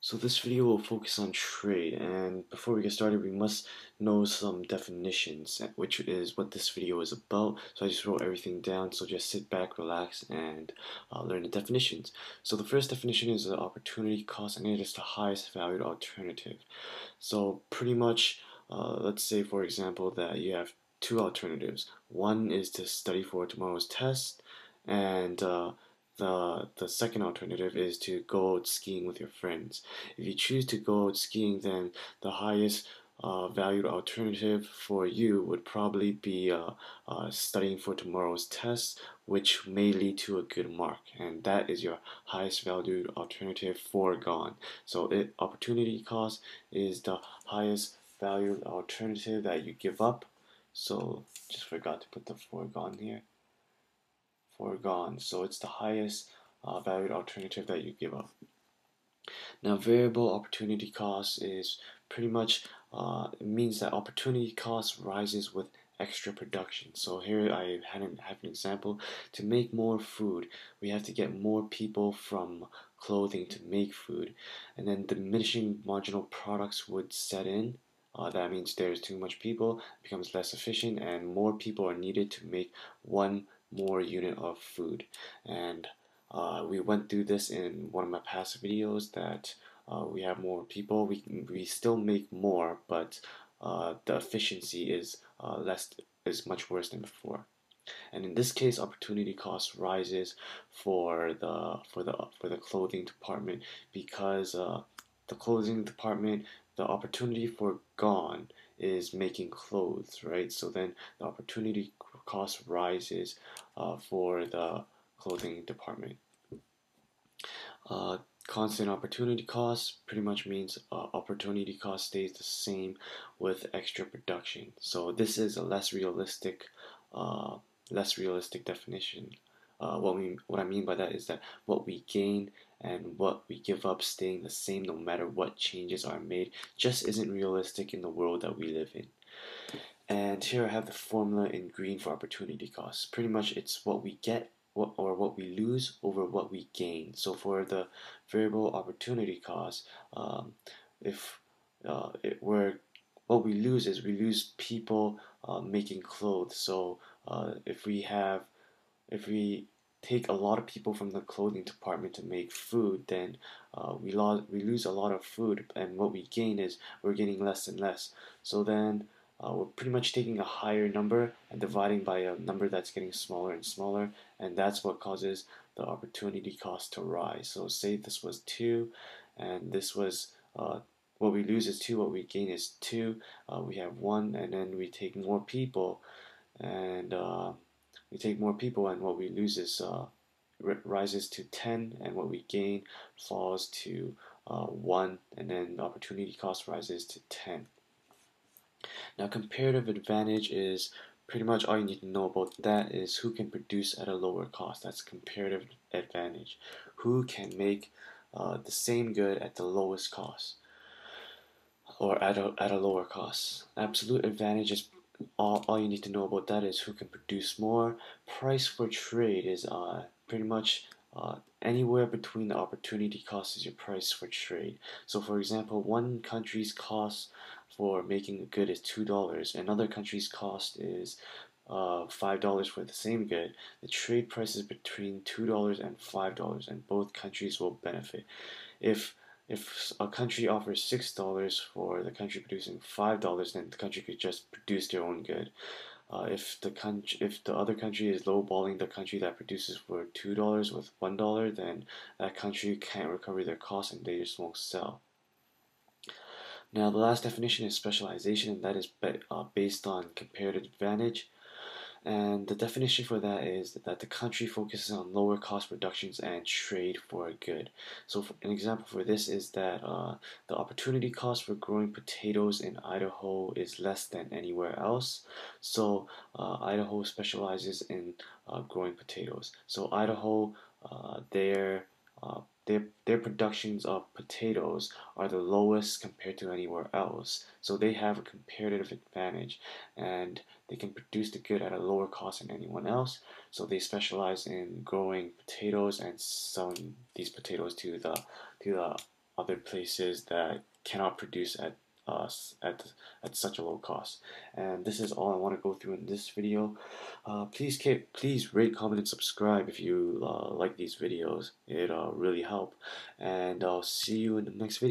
So this video will focus on trade and before we get started we must know some definitions which is what this video is about. So I just wrote everything down so just sit back relax and uh, learn the definitions. So the first definition is the opportunity cost and it is the highest valued alternative. So pretty much uh, let's say for example that you have two alternatives. One is to study for tomorrow's test and uh, the the second alternative is to go skiing with your friends. If you choose to go skiing, then the highest uh, valued alternative for you would probably be uh, uh, studying for tomorrow's test, which may lead to a good mark, and that is your highest valued alternative foregone. So, it opportunity cost is the highest valued alternative that you give up. So, just forgot to put the foregone here foregone. So it's the highest uh, valued alternative that you give up. Now, variable opportunity cost is pretty much uh, means that opportunity cost rises with extra production. So here I have an, have an example. To make more food, we have to get more people from clothing to make food, and then diminishing marginal products would set in. Uh, that means there's too much people, becomes less efficient, and more people are needed to make one more unit of food. And uh, we went through this in one of my past videos that uh, we have more people. We, we still make more but uh, the efficiency is uh, less is much worse than before. And in this case opportunity cost rises for the for the for the clothing department because uh, the clothing department the opportunity for gone is making clothes, right? So then the opportunity cost rises uh, for the clothing department. Uh, constant opportunity cost pretty much means uh, opportunity cost stays the same with extra production. So this is a less realistic, uh, less realistic definition. Uh, what we what I mean by that is that what we gain and what we give up staying the same no matter what changes are made just isn't realistic in the world that we live in. And here I have the formula in green for opportunity cost. Pretty much it's what we get what, or what we lose over what we gain. So for the variable opportunity cost, um, if uh, it, where what we lose is we lose people uh, making clothes. So uh, if we have if we take a lot of people from the clothing department to make food, then uh, we, lo- we lose a lot of food, and what we gain is we're getting less and less. So then uh, we're pretty much taking a higher number and dividing by a number that's getting smaller and smaller, and that's what causes the opportunity cost to rise. So say this was 2, and this was uh, what we lose is 2, what we gain is 2, uh, we have 1, and then we take more people, and uh, we take more people and what we lose is uh, rises to 10 and what we gain falls to uh, 1 and then the opportunity cost rises to 10. Now comparative advantage is pretty much all you need to know about that is who can produce at a lower cost. That's comparative advantage. Who can make uh, the same good at the lowest cost or at a, at a lower cost. Absolute advantage is all, all you need to know about that is who can produce more. Price for trade is uh, pretty much uh, anywhere between the opportunity cost is your price for trade. So, for example, one country's cost for making a good is two dollars. Another country's cost is uh, five dollars for the same good. The trade price is between two dollars and five dollars, and both countries will benefit. If if a country offers six dollars for the country producing five dollars, then the country could just produce their own good. Uh, if the country, if the other country is lowballing the country that produces for two dollars with one dollar, then that country can't recover their costs and they just won't sell. Now, the last definition is specialization, and that is uh, based on comparative advantage. And the definition for that is that the country focuses on lower cost productions and trade for good. So, an example for this is that uh, the opportunity cost for growing potatoes in Idaho is less than anywhere else. So, uh, Idaho specializes in uh, growing potatoes. So, Idaho, uh, their uh, their, their productions of potatoes are the lowest compared to anywhere else. So they have a comparative advantage and they can produce the good at a lower cost than anyone else. So they specialize in growing potatoes and selling these potatoes to the to the other places that cannot produce at us at at such a low cost. And this is all I want to go through in this video. Uh, please keep, please rate, comment, and subscribe if you uh, like these videos. It uh, really help. And I'll see you in the next video.